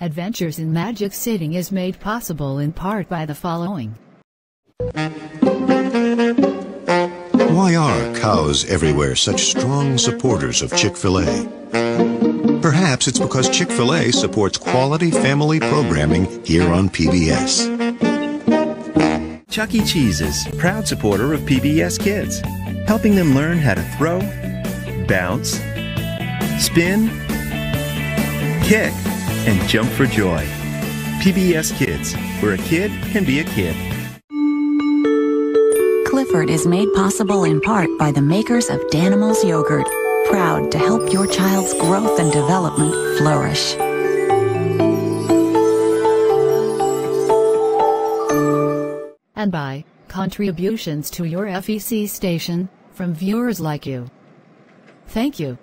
Adventures in Magic City is made possible in part by the following. Why are cows everywhere such strong supporters of Chick fil A? Perhaps it's because Chick fil A supports quality family programming here on PBS. Chuck E. Cheese is proud supporter of PBS Kids, helping them learn how to throw, bounce, spin, kick, and jump for joy. PBS Kids, where a kid can be a kid. Clifford is made possible in part by the makers of Danimals Yogurt, proud to help your child's growth and development flourish. And by contributions to your FEC station from viewers like you. Thank you.